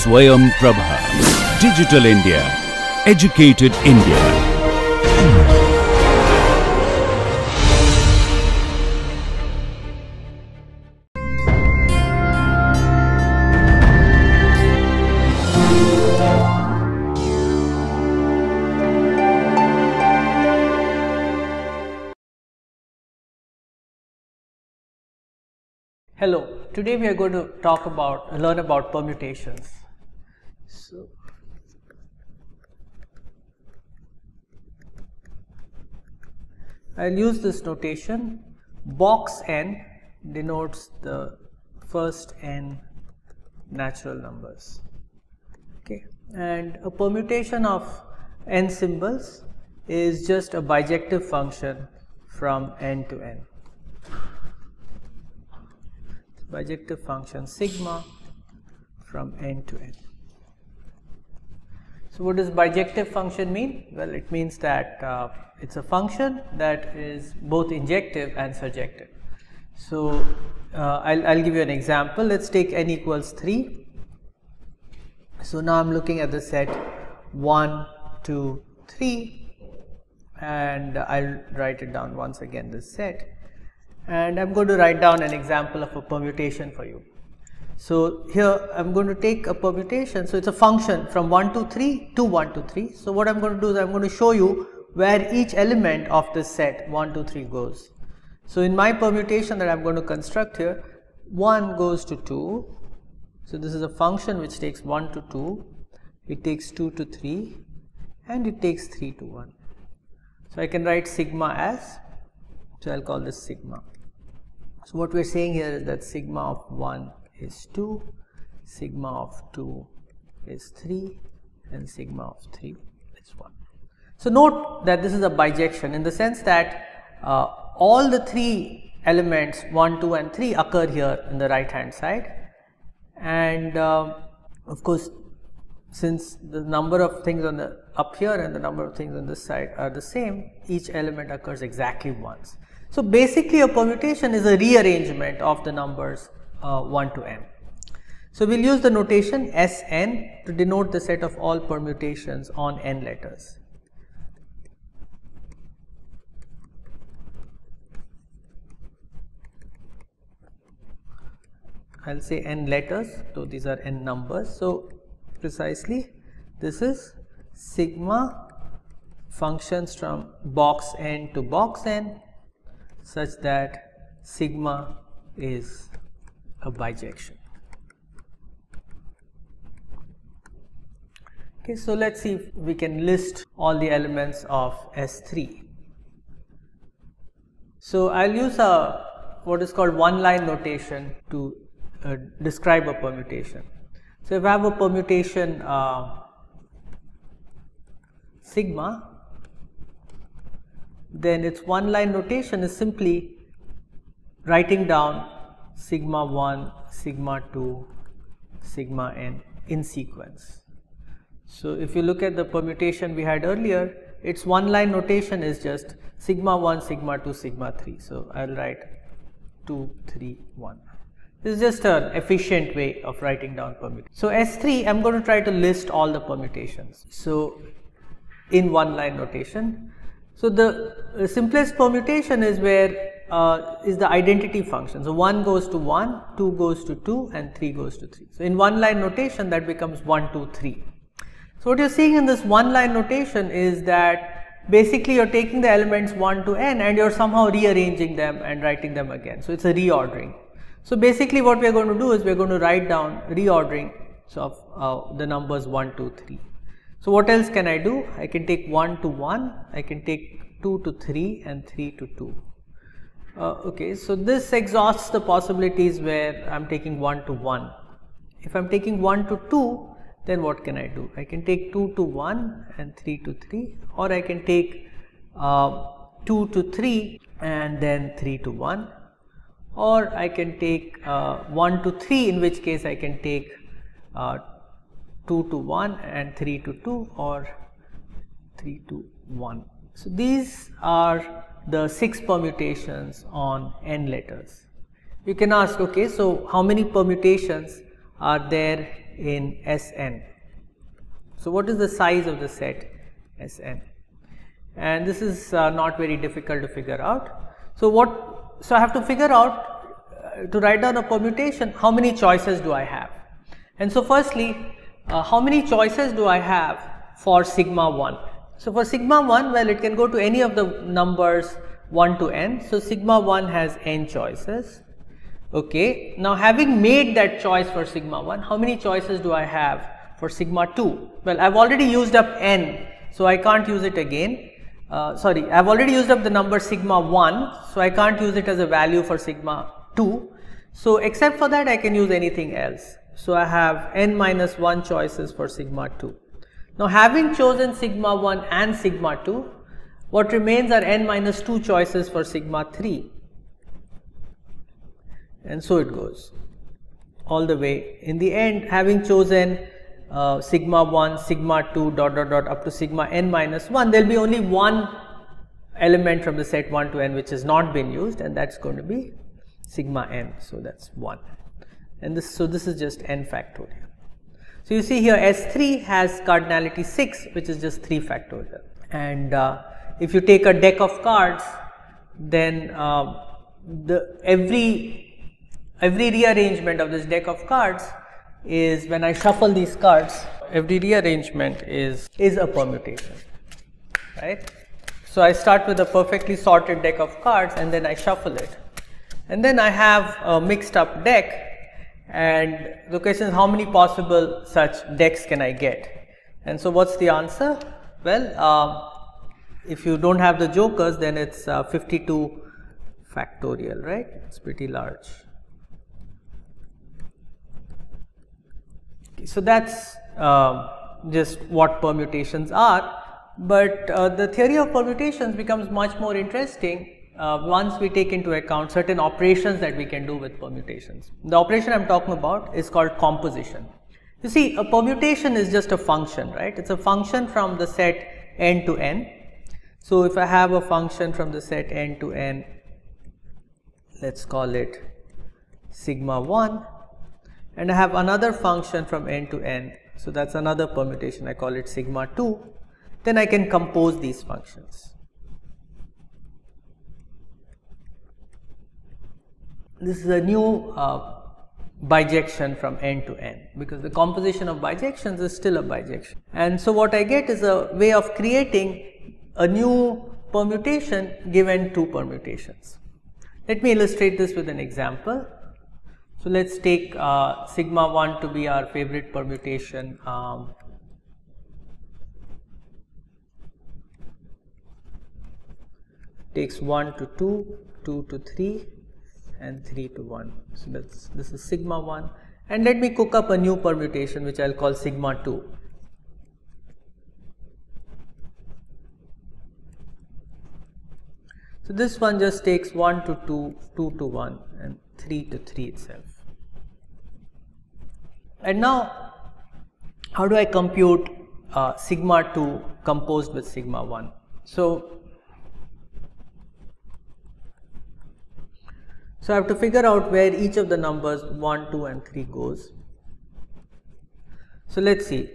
Swayam Prabha. Digital India. Educated India. Hello, today we are going to talk about, learn about permutations. So, I'll use this notation. Box n denotes the first n natural numbers. Okay, and a permutation of n symbols is just a bijective function from n to n bijective function sigma from n to n. So, what does bijective function mean? Well, it means that uh, it's a function that is both injective and surjective. So, uh, I'll, I'll give you an example. Let's take n equals 3. So, now I'm looking at the set 1, 2, 3 and I'll write it down once again this set and I'm going to write down an example of a permutation for you. So, here I am going to take a permutation. So, it is a function from 1 to 3 to 1 to 3. So, what I am going to do is I am going to show you where each element of this set 1 to 3 goes. So, in my permutation that I am going to construct here 1 goes to 2. So, this is a function which takes 1 to 2, it takes 2 to 3 and it takes 3 to 1. So, I can write sigma as, so I will call this sigma. So, what we are saying here is that sigma of 1 is 2, sigma of 2 is 3 and sigma of 3 is 1. So, note that this is a bijection in the sense that uh, all the three elements 1, 2 and 3 occur here in the right hand side and uh, of course, since the number of things on the up here and the number of things on this side are the same, each element occurs exactly once. So, basically a permutation is a rearrangement of the numbers uh, 1 to n. So, we will use the notation Sn to denote the set of all permutations on n letters. I will say n letters, so these are n numbers. So, precisely this is sigma functions from box n to box n such that sigma is a bijection. Okay, so let's see if we can list all the elements of S3. So I'll use a what is called one line notation to uh, describe a permutation. So if I have a permutation uh, sigma then its one line notation is simply writing down sigma 1, sigma 2, sigma n in sequence. So, if you look at the permutation we had earlier, its one line notation is just sigma 1, sigma 2, sigma 3. So, I will write 2, 3, 1. This is just an efficient way of writing down permutations. So, S3 I am going to try to list all the permutations. So, in one line notation so, the simplest permutation is where uh, is the identity function. So, 1 goes to 1, 2 goes to 2 and 3 goes to 3. So, in one line notation that becomes 1, 2, 3. So, what you are seeing in this one line notation is that basically you are taking the elements 1 to n and you are somehow rearranging them and writing them again. So, it is a reordering. So, basically what we are going to do is we are going to write down reordering of uh, the numbers 1, 2, 3. So, what else can I do? I can take 1 to 1, I can take 2 to 3 and 3 to 2. Uh, okay, so this exhausts the possibilities where I am taking 1 to 1. If I am taking 1 to 2, then what can I do? I can take 2 to 1 and 3 to 3 or I can take uh, 2 to 3 and then 3 to 1 or I can take uh, 1 to 3 in which case I can take uh, 2 to 1 and 3 to 2 or 3 to 1. So, these are the 6 permutations on n letters. You can ask okay, so how many permutations are there in Sn. So what is the size of the set Sn? And this is uh, not very difficult to figure out. So what, so I have to figure out uh, to write down a permutation, how many choices do I have? And so firstly, uh, how many choices do I have for sigma 1? So for sigma 1, well it can go to any of the numbers 1 to n. So sigma 1 has n choices. Okay. Now having made that choice for sigma 1, how many choices do I have for sigma 2? Well, I've already used up n, so I can't use it again. Uh, sorry, I've already used up the number sigma 1, so I can't use it as a value for sigma 2. So except for that, I can use anything else. So I have n minus 1 choices for sigma 2. Now having chosen sigma 1 and sigma 2, what remains are n minus 2 choices for sigma 3 and so it goes all the way. In the end having chosen uh, sigma 1, sigma 2 dot dot dot up to sigma n minus 1 there will be only one element from the set 1 to n which has not been used and that is going to be sigma n. So, that is 1 and this so this is just n factorial. So, you see here S3 has cardinality 6 which is just 3 factorial and uh, if you take a deck of cards then uh, the every every rearrangement of this deck of cards is when I shuffle these cards every rearrangement is is a permutation right. So, I start with a perfectly sorted deck of cards and then I shuffle it and then I have a mixed up deck and the question is how many possible such decks can I get? And so what's the answer? Well uh, if you don't have the jokers then it's uh, 52 factorial right? It's pretty large. Okay, so that's uh, just what permutations are. But uh, the theory of permutations becomes much more interesting uh, once we take into account certain operations that we can do with permutations. The operation I am talking about is called composition. You see a permutation is just a function, right? It is a function from the set n to n. So, if I have a function from the set n to n, let us call it sigma 1 and I have another function from n to n. So, that is another permutation I call it sigma 2, then I can compose these functions. This is a new uh, bijection from n to n because the composition of bijections is still a bijection. And so, what I get is a way of creating a new permutation given two permutations. Let me illustrate this with an example. So, let us take uh, sigma 1 to be our favorite permutation um, takes 1 to 2, 2 to 3 and 3 to 1. So, that's this is sigma 1 and let me cook up a new permutation which I will call sigma 2. So, this one just takes 1 to 2, 2 to 1 and 3 to 3 itself. And now, how do I compute uh, sigma 2 composed with sigma 1? So, So, I have to figure out where each of the numbers 1, 2 and 3 goes. So, let us see.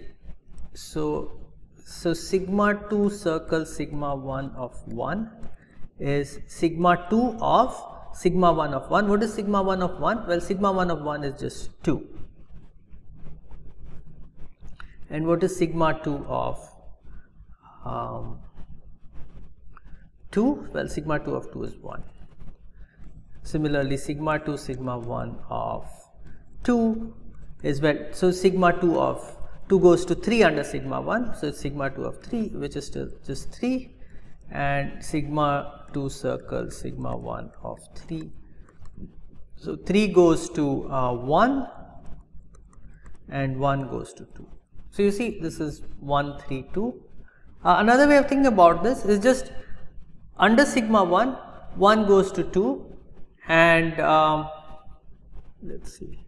So, so sigma 2 circle sigma 1 of 1 is sigma 2 of sigma 1 of 1. What is sigma 1 of 1? Well, sigma 1 of 1 is just 2. And what is sigma 2 of um, 2? Well, sigma 2 of 2 is 1. Similarly, sigma 2 sigma 1 of 2 is well. So, sigma 2 of 2 goes to 3 under sigma 1. So, it's sigma 2 of 3 which is still just 3 and sigma 2 circle sigma 1 of 3. So, 3 goes to uh, 1 and 1 goes to 2. So, you see this is 1 3 2. Uh, another way of thinking about this is just under sigma 1 1 goes to 2 and um, let's see.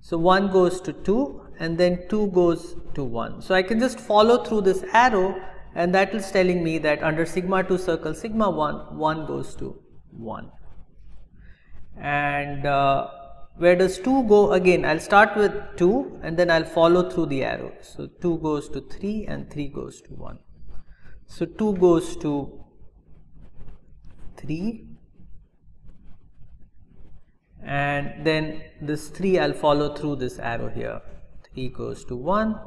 So, 1 goes to 2 and then 2 goes to 1. So, I can just follow through this arrow and that is telling me that under sigma 2 circle sigma 1, 1 goes to 1. And uh, where does 2 go again I'll start with 2 and then I'll follow through the arrow so 2 goes to 3 and 3 goes to 1 so 2 goes to 3 and then this 3 I'll follow through this arrow here. 3 goes to 1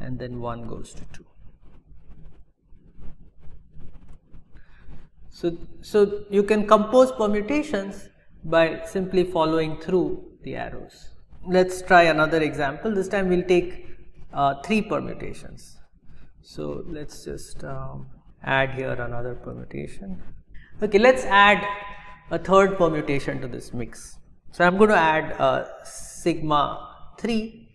and then 1 goes to 2 so so you can compose permutations by simply following through the arrows. Let's try another example. This time we'll take uh, three permutations. So let's just um, add here another permutation okay let's add a third permutation to this mix so I'm going to add uh, sigma 3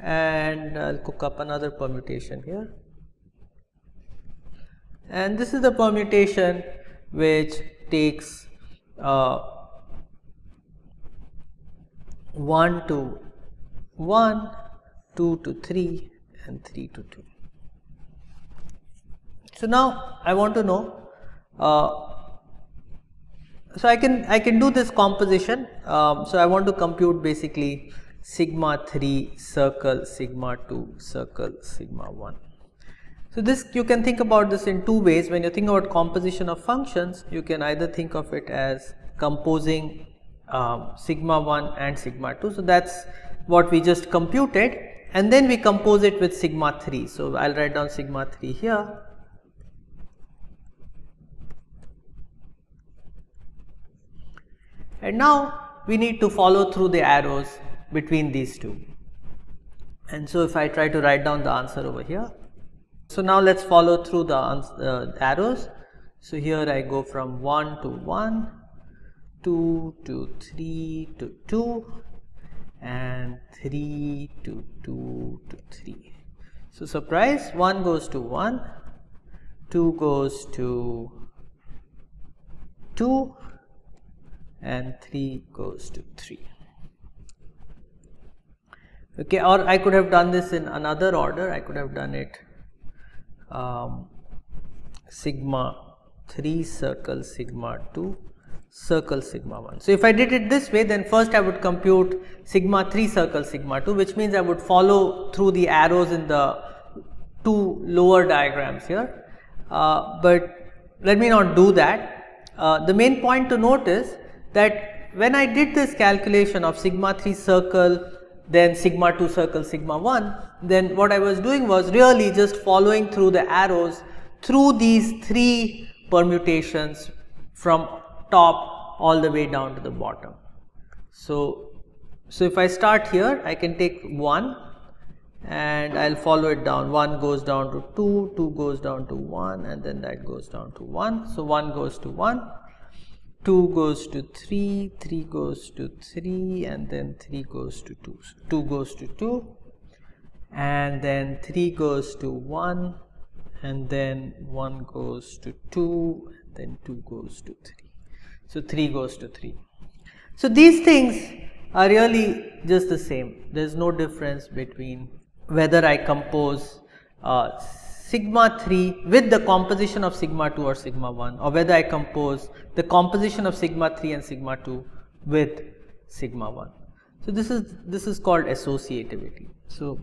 and I'll cook up another permutation here. And this is the permutation which takes uh, 1 to 1, 2 to 3 and 3 to 2. So now I want to know so I can I can do this composition. Um, so I want to compute basically sigma 3 circle sigma 2 circle sigma 1. So this you can think about this in two ways. When you think about composition of functions, you can either think of it as composing um, sigma 1 and sigma 2. So that's what we just computed and then we compose it with sigma 3. So I'll write down sigma 3 here and now we need to follow through the arrows between these two. And so if I try to write down the answer over here. So now let's follow through the uh, arrows. So here I go from 1 to 1 2 to 3 to 2 and 3 to 2 to 3 so surprise 1 goes to 1 2 goes to 2 and 3 goes to 3 okay or I could have done this in another order I could have done it um, sigma 3 circle sigma 2 circle sigma 1. So, if I did it this way then first I would compute sigma 3 circle sigma 2 which means I would follow through the arrows in the two lower diagrams here, uh, but let me not do that. Uh, the main point to note is that when I did this calculation of sigma 3 circle then sigma 2 circle sigma 1 then what I was doing was really just following through the arrows through these three permutations from top all the way down to the bottom. So, so if I start here I can take 1 and I'll follow it down 1 goes down to 2, 2 goes down to 1 and then that goes down to 1. So, 1 goes to 1 2 goes to 3, 3 goes to 3 and then 3 goes to 2. So 2 goes to 2 and then 3 goes to 1 and then 1 goes to 2 and then 2 goes to 3. So 3 goes to 3. So these things are really just the same. There is no difference between whether I compose uh, sigma 3 with the composition of sigma 2 or sigma 1 or whether I compose the composition of sigma 3 and sigma 2 with sigma 1. So, this is this is called associativity. So,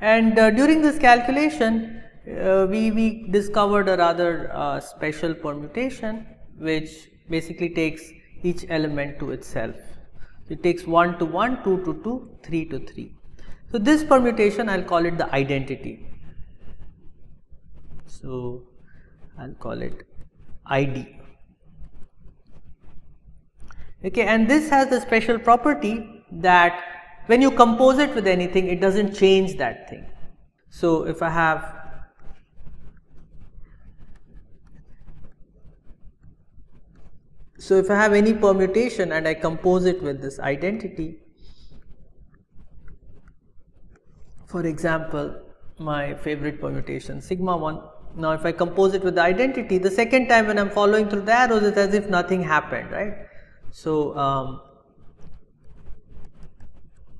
and uh, during this calculation uh, we, we discovered a rather uh, special permutation which basically takes each element to itself. It takes 1 to 1, 2 to 2, 3 to 3. So, this permutation I will call it the identity. So, I will call it ID. Okay, and this has the special property that when you compose it with anything, it does not change that thing. So, if I have So, if I have any permutation and I compose it with this identity, for example, my favorite permutation sigma 1. Now, if I compose it with the identity, the second time when I am following through the arrows, it's as if nothing happened, right. So, um,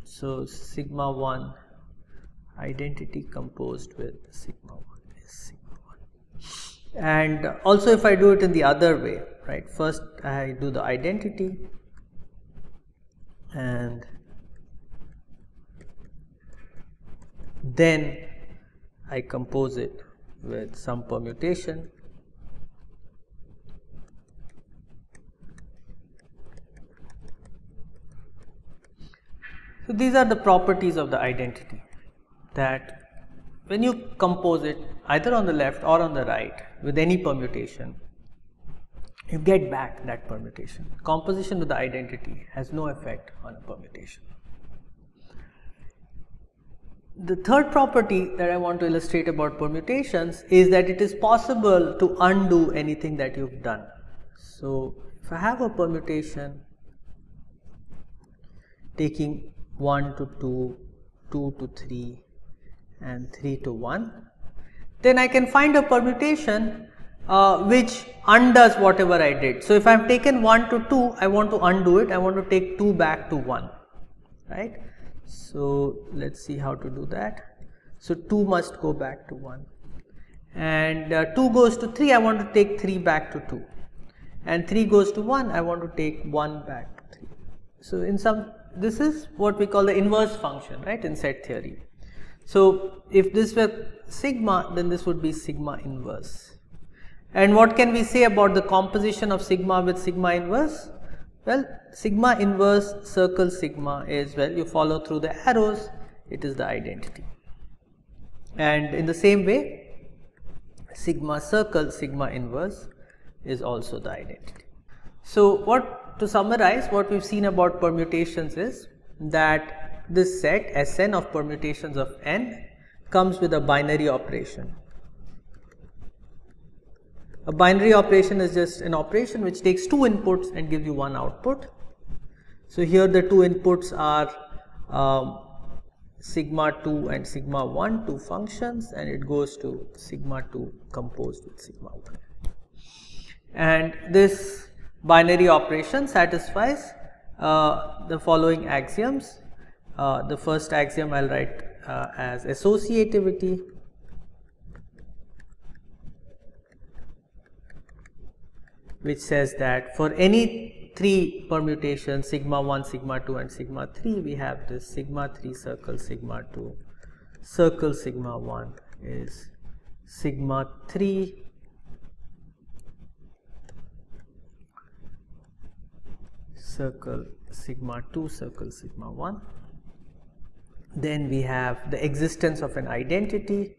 so sigma 1 identity composed with sigma 1 is sigma 1. And also if I do it in the other way, right, first I do the identity and then I compose it with some permutation. So, these are the properties of the identity that when you compose it either on the left or on the right with any permutation, you get back that permutation. Composition with the identity has no effect on a permutation. The third property that I want to illustrate about permutations is that it is possible to undo anything that you've done. So, if I have a permutation taking 1 to 2, 2 to 3 and 3 to 1. Then I can find a permutation uh, which undoes whatever I did. So, if I have taken 1 to 2, I want to undo it, I want to take 2 back to 1, right. So, let us see how to do that. So, 2 must go back to 1 and uh, 2 goes to 3, I want to take 3 back to 2 and 3 goes to 1, I want to take 1 back to 3. So, in some this is what we call the inverse function right in set theory. So, if this were sigma then this would be sigma inverse. And what can we say about the composition of sigma with sigma inverse? Well, sigma inverse circle sigma is well you follow through the arrows it is the identity. And in the same way sigma circle sigma inverse is also the identity. So, what to summarize what we've seen about permutations is that this set Sn of permutations of n comes with a binary operation. A binary operation is just an operation which takes two inputs and gives you one output. So, here the two inputs are um, sigma 2 and sigma 1 two functions and it goes to sigma 2 composed with sigma 1. And this binary operation satisfies uh, the following axioms. Uh, the first axiom I will write uh, as associativity which says that for any three permutations sigma 1, sigma 2 and sigma 3 we have this sigma 3 circle sigma 2 circle sigma 1 is sigma 3 circle sigma 2 circle sigma 1. Then we have the existence of an identity.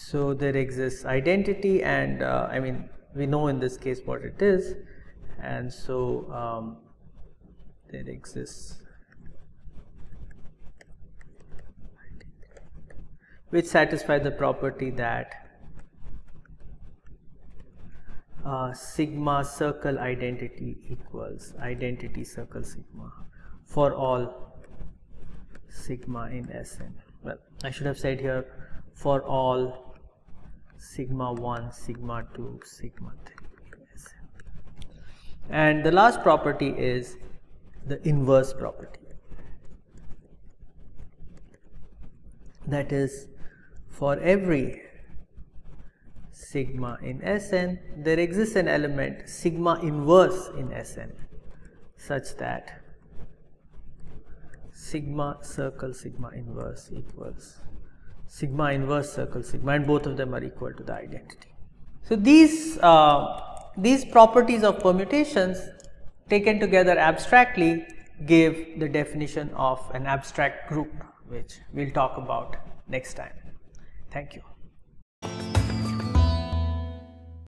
So, there exists identity and uh, I mean we know in this case what it is and so um, there exists which satisfy the property that uh, sigma circle identity equals identity circle sigma for all sigma in Sn. Well, I should have said here for all sigma 1, sigma 2, sigma 3 And the last property is the inverse property. That is for every sigma in Sn, there exists an element sigma inverse in Sn such that sigma circle sigma inverse equals sigma inverse circle sigma and both of them are equal to the identity. So, these, uh, these properties of permutations taken together abstractly give the definition of an abstract group which we will talk about next time. Thank you.